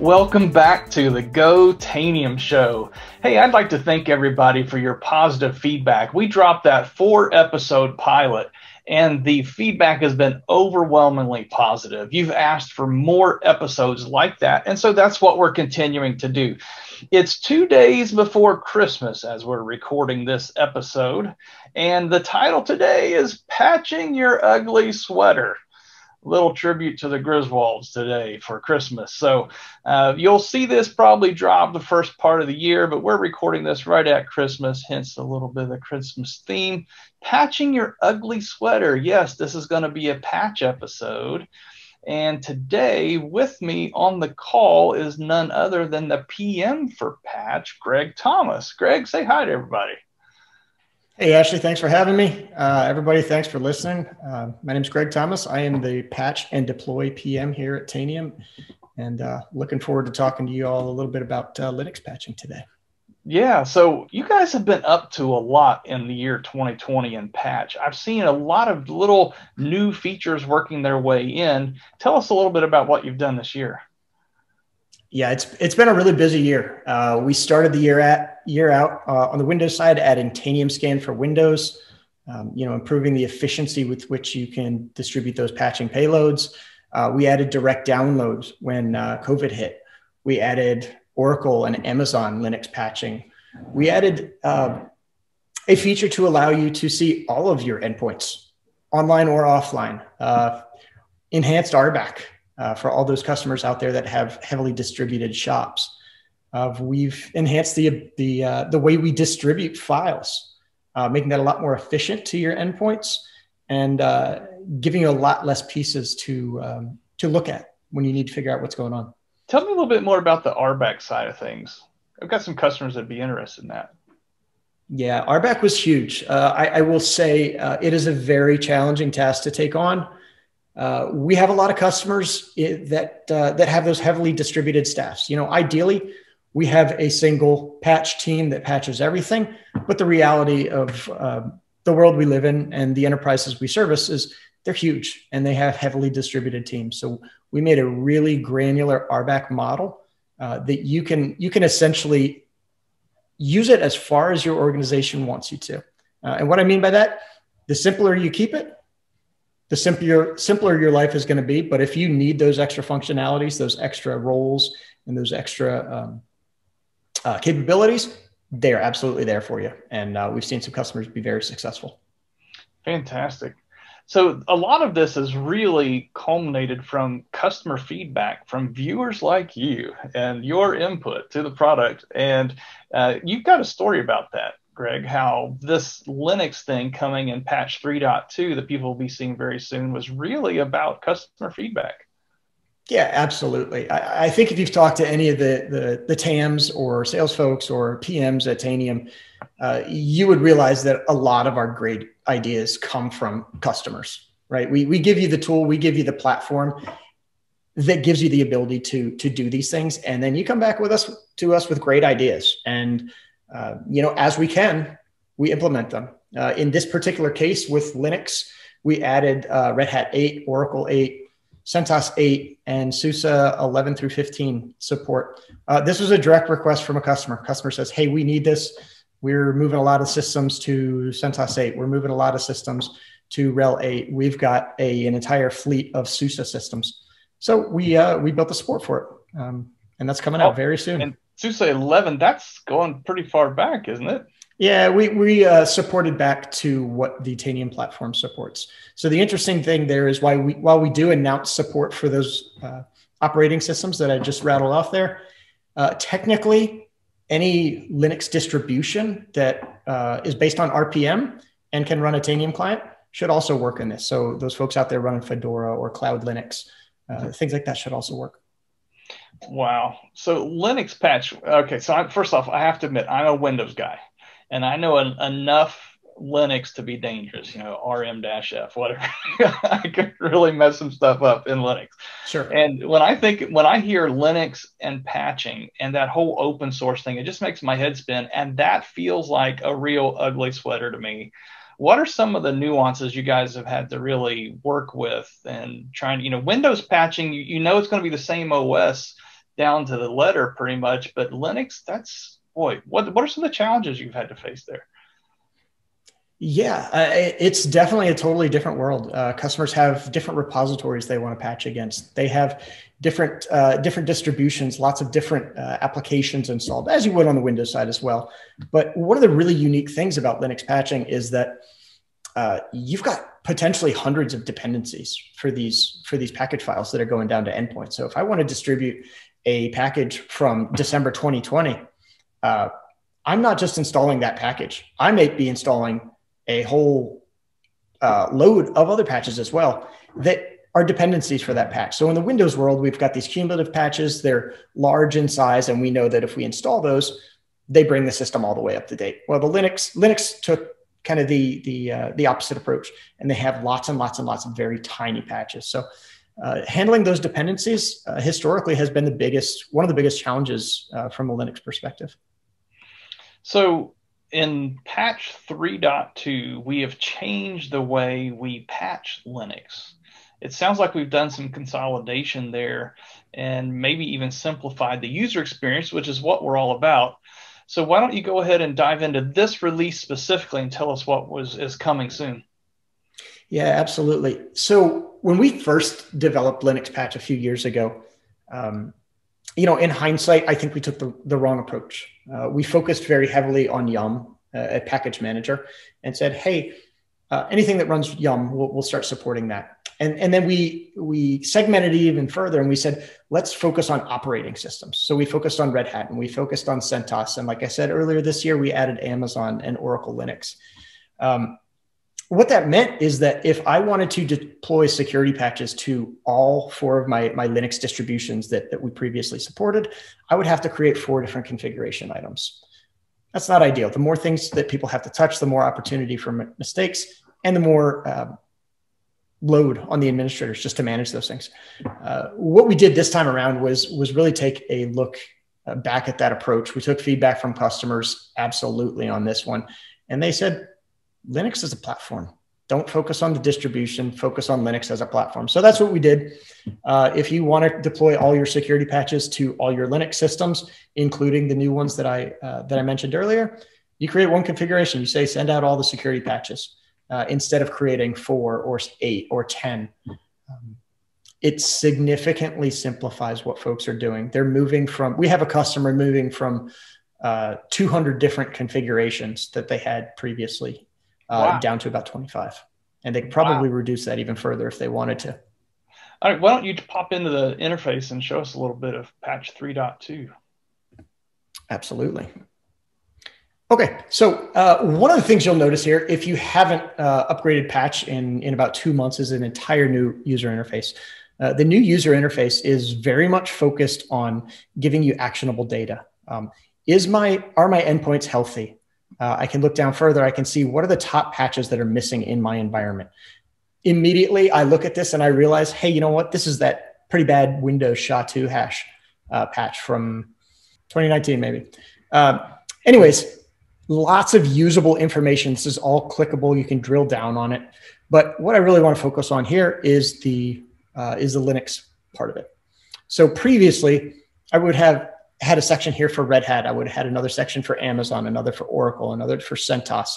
Welcome back to the Go Tanium Show. Hey, I'd like to thank everybody for your positive feedback. We dropped that four episode pilot, and the feedback has been overwhelmingly positive. You've asked for more episodes like that, and so that's what we're continuing to do. It's two days before Christmas as we're recording this episode, and the title today is Patching Your Ugly Sweater little tribute to the Griswolds today for Christmas. So uh, you'll see this probably drop the first part of the year, but we're recording this right at Christmas, hence a little bit of the Christmas theme. Patching your ugly sweater. Yes, this is going to be a patch episode. And today, with me on the call is none other than the PM for Patch, Greg Thomas. Greg, say hi to everybody. Hey, Ashley, thanks for having me. Uh, everybody, thanks for listening. Uh, my name is Greg Thomas. I am the patch and deploy PM here at Tanium, and uh, looking forward to talking to you all a little bit about uh, Linux patching today. Yeah, so you guys have been up to a lot in the year 2020 in patch. I've seen a lot of little new features working their way in. Tell us a little bit about what you've done this year. Yeah, it's it's been a really busy year. Uh, we started the year at year out uh, on the Windows side, adding Tanium Scan for Windows. Um, you know, improving the efficiency with which you can distribute those patching payloads. Uh, we added direct downloads when uh, COVID hit. We added Oracle and Amazon Linux patching. We added uh, a feature to allow you to see all of your endpoints, online or offline. Uh, enhanced RBAC uh, for all those customers out there that have heavily distributed shops. Uh, we've enhanced the the uh, the way we distribute files, uh, making that a lot more efficient to your endpoints and uh, giving you a lot less pieces to um, to look at when you need to figure out what's going on. Tell me a little bit more about the RBAC side of things. I've got some customers that'd be interested in that. Yeah, RBAC was huge. Uh, I, I, will say it is a very challenging task to take on. Uh, we have a lot of customers that uh, that have those heavily distributed staffs. You know, ideally, we have a single patch team that patches everything. But the reality of uh, the world we live in and the enterprises we service is they're huge and they have heavily distributed teams. So we made a really granular RBAC model uh, that you can you can essentially use it as far as your organization wants you to. Uh, and what I mean by that, the simpler you keep it, the simpler simpler your life is going to be. But if you need those extra functionalities, those extra roles, and those extra um, uh, capabilities, they're absolutely there for you. And uh, we've seen some customers be very successful. Fantastic. So a lot of this is really culminated from customer feedback from viewers like you and your input to the product. And uh, you've got a story about that. Greg, how this Linux thing coming in patch 3.2 that people will be seeing very soon was really about customer feedback. Yeah, absolutely. I, I, think if you've talked to any of the, the, the TAMs or sales folks or PMs at Tanium, uh, you would realize that a lot of our great ideas come from customers, right? We, we give you the tool, we give you the platform that gives you the ability to, to do these things. And then you come back with us to us with great ideas. And uh, you know, as we can, we implement them. Uh, in this particular case with Linux, we added uh, Red Hat 8, Oracle 8, CentOS 8, and SUSE 11 through 15 support. Uh, this was a direct request from a customer. Customer says, hey, we need this. We're moving a lot of systems to CentOS 8. We're moving a lot of systems to RHEL 8. We've got a, an entire fleet of SUSE systems. So we, uh, we built the support for it. Um, and that's coming out oh, very soon. And SUSE 11, that's going pretty far back, isn't it? Yeah, we, we uh, supported back to what the Tanium platform supports. So the interesting thing there is why we while we do announce support for those uh, operating systems that I just rattled off there, uh, technically any Linux distribution that uh, is based on RPM and can run a Tanium client should also work in this. So those folks out there running Fedora or Cloud Linux, uh, things like that should also work. Wow. So Linux patch. Okay. So I, first off, I have to admit, I'm a Windows guy, and I know en- enough Linux to be dangerous. You know, RM-F, whatever. I could really mess some stuff up in Linux. Sure. And when I think, when I hear Linux and patching and that whole open source thing, it just makes my head spin, and that feels like a real ugly sweater to me what are some of the nuances you guys have had to really work with and trying to, you know, Windows patching, you, you know, it's going to be the same OS down to the letter pretty much. But Linux, that's boy, what what are some of the challenges you've had to face there? Yeah, uh, it's definitely a totally different world. Uh, customers have different repositories they want to patch against. They have different uh, different distributions, lots of different uh, applications installed, as you would on the Windows side as well. But one of the really unique things about Linux patching is that uh, you've got potentially hundreds of dependencies for these for these package files that are going down to endpoints. So if I want to distribute a package from December 2020, uh, I'm not just installing that package. I may be installing a whole uh, load of other patches as well that are dependencies for that patch. So in the Windows world, we've got these cumulative patches. They're large in size, and we know that if we install those, they bring the system all the way up to date. Well, the Linux Linux took kind of the the uh, the opposite approach, and they have lots and lots and lots of very tiny patches. So uh, handling those dependencies uh, historically has been the biggest one of the biggest challenges uh, from a Linux perspective. So in patch 3.2, we have changed the way we patch Linux. It sounds like we've done some consolidation there and maybe even simplified the user experience, which is what we're all about. So why don't you go ahead and dive into this release specifically and tell us what was is coming soon? Yeah, absolutely. So when we first developed Linux Patch a few years ago, um, you know, in hindsight, I think we took the, the wrong approach. Uh, we focused very heavily on Yum, uh, a package manager, and said, hey, uh, anything that runs Yum, we'll, we'll, start supporting that. And, and then we, we segmented it even further and we said, let's focus on operating systems. So we focused on Red Hat and we focused on CentOS. And like I said earlier this year, we added Amazon and Oracle Linux. Um, what that meant is that if I wanted to deploy security patches to all four of my, my Linux distributions that, that we previously supported, I would have to create four different configuration items. That's not ideal. The more things that people have to touch, the more opportunity for mistakes and the more uh, load on the administrators just to manage those things. Uh, what we did this time around was, was really take a look uh, back at that approach. We took feedback from customers absolutely on this one. And they said, Linux is a platform. Don't focus on the distribution, focus on Linux as a platform. So that's what we did. Uh, if you want to deploy all your security patches to all your Linux systems, including the new ones that I, uh, that I mentioned earlier, you create one configuration. You say, send out all the security patches uh, instead of creating four or eight or 10. Um, it significantly simplifies what folks are doing. They're moving from, we have a customer moving from uh, 200 different configurations that they had previously uh, wow. down to about 25. And they could probably wow. reduce that even further if they wanted to. All right, why don't you pop into the interface and show us a little bit of patch 3.2? Absolutely. Okay, so uh, one of the things you'll notice here, if you haven't uh, upgraded patch in, in about two months, is an entire new user interface. Uh, the new user interface is very much focused on giving you actionable data. Um, is my are my endpoints healthy? Uh, I can look down further. I can see what are the top patches that are missing in my environment. Immediately, I look at this and I realize, hey, you know what? This is that pretty bad Windows SHA-2 hash uh, patch from 2019, maybe. Uh, anyways, lots of usable information. This is all clickable. You can drill down on it. But what I really want to focus on here is the uh, is the Linux part of it. So previously, I would have had a section here for Red Hat. I would have had another section for Amazon, another for Oracle, another for CentOS.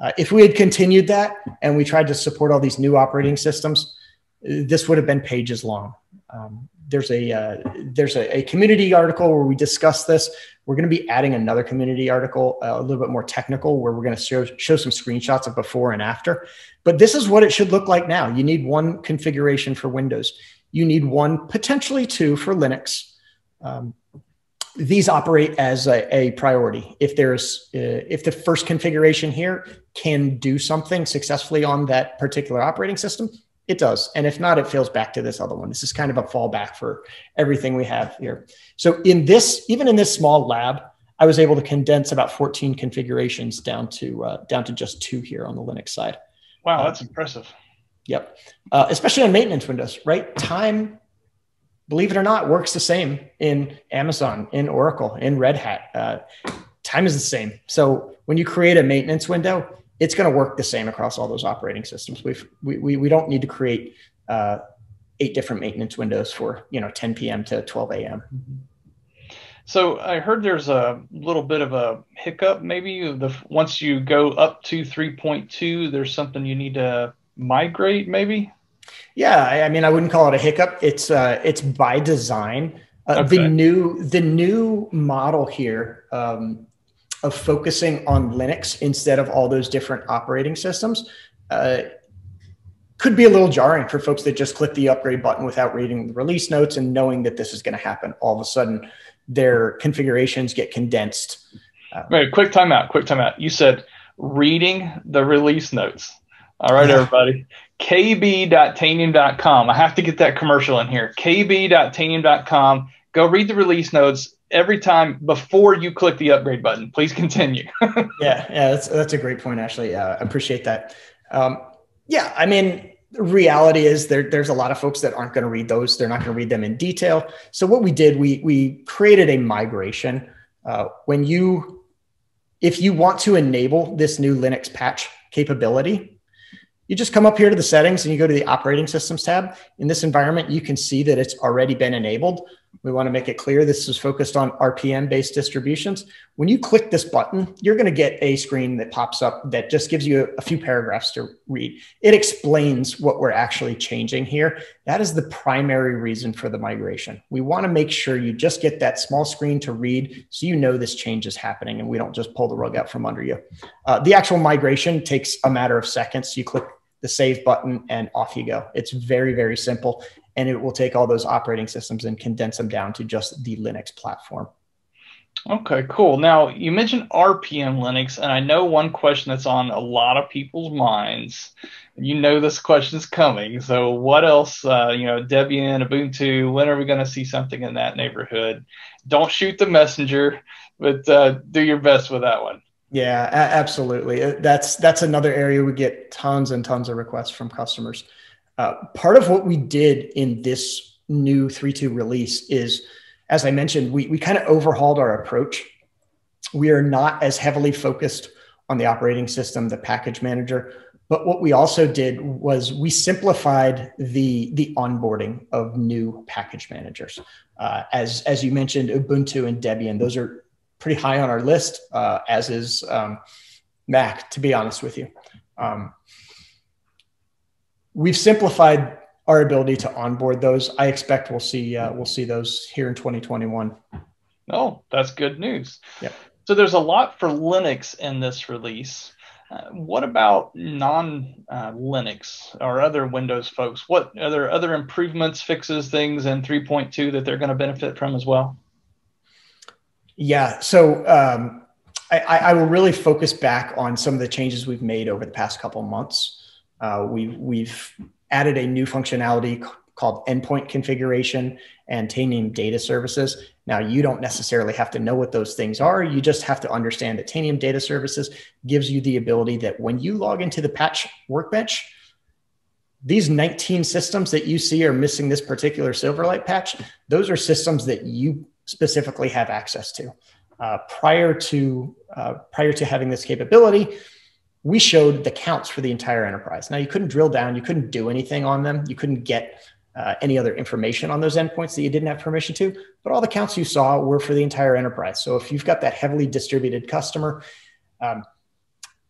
Uh, if we had continued that and we tried to support all these new operating systems, this would have been pages long. Um, there's a uh, there's a, a, community article where we discuss this. We're going to be adding another community article, uh, a little bit more technical, where we're going to show show some screenshots of before and after. But this is what it should look like now. You need one configuration for Windows. You need one, potentially two, for Linux. Um, these operate as a, a priority. If there's uh, if the first configuration here can do something successfully on that particular operating system, it does. And if not, it fails back to this other one. This is kind of a fallback for everything we have here. So in this, even in this small lab, I was able to condense about 14 configurations down to uh, down to just two here on the Linux side. Wow, that's uh, impressive. Yep, uh, especially on maintenance windows, right? Time believe it or not, works the same in Amazon, in Oracle, in Red Hat. Uh, time is the same. So when you create a maintenance window, it's going to work the same across all those operating systems. We've, we, we, we don't need to create uh, eight different maintenance windows for you know 10 p.m. to 12 a.m. So I heard there's a little bit of a hiccup. Maybe the once you go up to 3.2, there's something you need to migrate. Maybe. Yeah, I, I mean, I wouldn't call it a hiccup. It's uh, it's by design. Uh, okay. The new the new model here um, of focusing on Linux instead of all those different operating systems uh, could be a little jarring for folks that just click the upgrade button without reading the release notes and knowing that this is going to happen. All of a sudden, their configurations get condensed. Uh, right. Quick timeout. Quick timeout. You said reading the release notes. All right, everybody. kb.tanium.com. I have to get that commercial in here. kb.tanium.com. Go read the release notes every time before you click the upgrade button. Please continue. yeah, yeah, that's that's a great point, Ashley. Uh, appreciate that. Um, yeah, I mean, reality is there, there's a lot of folks that aren't going to read those. They're not going to read them in detail. So what we did, we we created a migration. Uh, when you, if you want to enable this new Linux patch capability, you just come up here to the settings and you go to the operating systems tab. In this environment, you can see that it's already been enabled. We want to make it clear this is focused on RPM based distributions. When you click this button, you're going to get a screen that pops up that just gives you a few paragraphs to read. It explains what we're actually changing here. That is the primary reason for the migration. We want to make sure you just get that small screen to read so you know this change is happening and we don't just pull the rug out from under you. Uh, the actual migration takes a matter of seconds. You click the save button, and off you go. It's very, very simple. And it will take all those operating systems and condense them down to just the Linux platform. Okay, cool. Now you mentioned RPM Linux, and I know one question that's on a lot of people's minds. You know this question is coming. So what else? Uh, you know, Debian, Ubuntu. When are we going to see something in that neighborhood? Don't shoot the messenger, but uh, do your best with that one. Yeah, absolutely. Uh, that's that's another area we get tons and tons of requests from customers. Uh, part of what we did in this new 3.2 release is, as I mentioned, we, we kind of overhauled our approach. We are not as heavily focused on the operating system, the package manager, but what we also did was we simplified the, the onboarding of new package managers. Uh, as, as you mentioned, Ubuntu and Debian, those are pretty high on our list, uh, as is um, Mac, to be honest with you. Um, we've simplified our ability to onboard those. I expect we'll see uh, we'll see those here in 2021. Oh, that's good news. Yep. So there's a lot for Linux in this release. Uh, what about non uh, Linux or other Windows folks? What other other improvements, fixes, things in 3.2 that they're going to benefit from as well? Yeah. So um, I, I, will really focus back on some of the changes we've made over the past couple months. Uh, we've we've added a new functionality called endpoint configuration and Tanium data services. Now, you don't necessarily have to know what those things are. You just have to understand that Tanium data services gives you the ability that when you log into the patch workbench, these 19 systems that you see are missing this particular Silverlight patch, those are systems that you specifically have access to. Uh, prior to uh, prior to having this capability, we showed the counts for the entire enterprise. Now you couldn't drill down, you couldn't do anything on them, you couldn't get uh, any other information on those endpoints that you didn't have permission to. But all the counts you saw were for the entire enterprise. So if you've got that heavily distributed customer, um,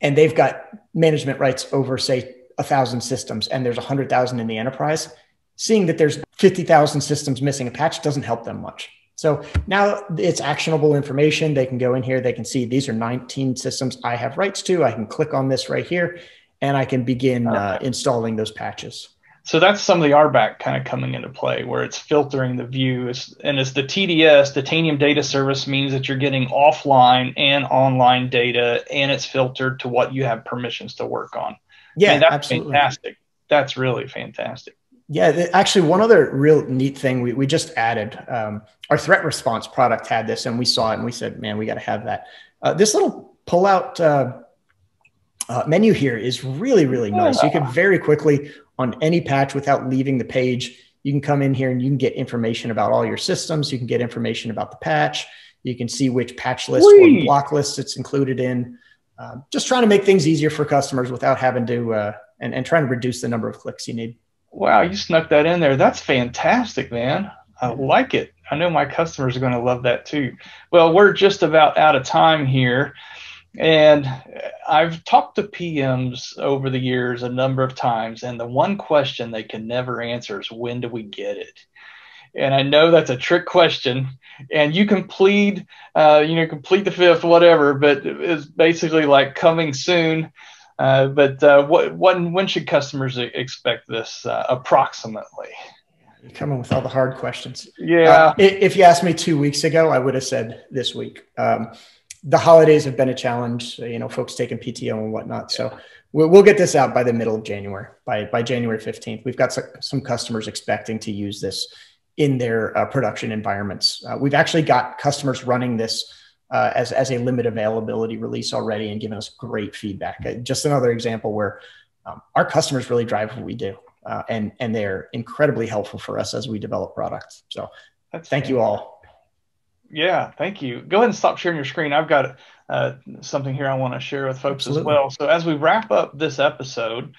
and they've got management rights over say a thousand systems, and there's a hundred thousand in the enterprise, seeing that there's fifty thousand systems missing a patch doesn't help them much. So now it's actionable information. They can go in here, they can see these are 19 systems I have rights to. I can click on this right here and I can begin uh, installing those patches. So that's some of the RBAC kind of coming into play where it's filtering the views. And it's the TDS, the Tanium Data Service means that you're getting offline and online data and it's filtered to what you have permissions to work on. Yeah, I mean, that's absolutely. fantastic. That's really fantastic. Yeah, actually, one other real neat thing we, we just added um, our threat response product had this, and we saw it and we said, man, we got to have that. Uh, this little pull out uh, uh, menu here is really, really nice. You can very quickly, on any patch without leaving the page, you can come in here and you can get information about all your systems. You can get information about the patch. You can see which patch list or block list it's included in. Um, just trying to make things easier for customers without having to, uh, and, and trying to reduce the number of clicks you need. Wow, you snuck that in there. That's fantastic, man. I like it. I know my customers are going to love that too. Well, we're just about out of time here. And I've talked to PMs over the years a number of times, and the one question they can never answer is when do we get it? And I know that's a trick question, and you can plead, uh, you know, complete the fifth, whatever, but it's basically like coming soon. Uh, but uh, what, when, when should customers expect this uh, approximately? You're coming with all the hard questions. Yeah. Uh, if you asked me two weeks ago, I would have said this week. Um, the holidays have been a challenge, you know, folks taking PTO and whatnot. So we'll, we'll get this out by the middle of January, by, by January 15th. We've got some customers expecting to use this in their uh, production environments. Uh, we've actually got customers running this uh, as, as a limit availability release already and given us great feedback. Uh, just another example where um, our customers really drive what we do. Uh, and, and they're incredibly helpful for us as we develop products. So That's thank you all. Yeah, thank you. Go ahead and stop sharing your screen. I've got uh, something here I want to share with folks Absolutely. as well. So as we wrap up this episode,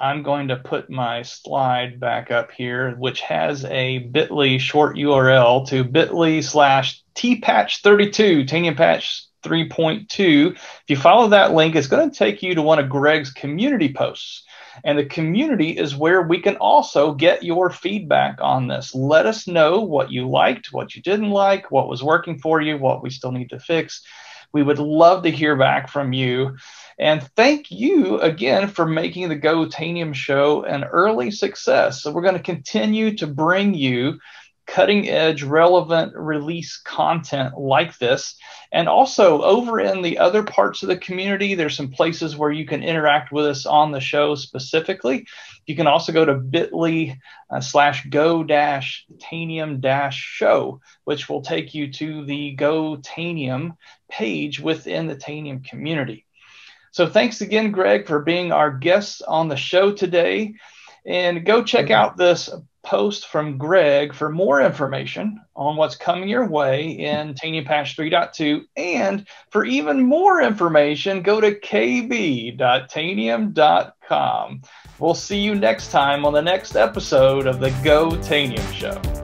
I'm going to put my slide back up here, which has a bit.ly short URL to bit.ly slash tpatch32, Tanium Patch 3.2. If you follow that link, it's going to take you to one of Greg's community posts. And the community is where we can also get your feedback on this. Let us know what you liked, what you didn't like, what was working for you, what we still need to fix. We would love to hear back from you. And thank you again for making the GoTanium show an early success. So we're going to continue to bring you cutting edge, relevant release content like this. And also, over in the other parts of the community, there's some places where you can interact with us on the show specifically. You can also go to bit.ly uh, slash go dash tanium dash show, which will take you to the Go Tanium page within the Tanium community. So thanks again, Greg, for being our guest on the show today. And go check out this post from Greg for more information on what's coming your way in Tanium Patch 3.2. And for even more information, go to kb.tanium.com. We'll see you next time on the next episode of the Go Tanium Show.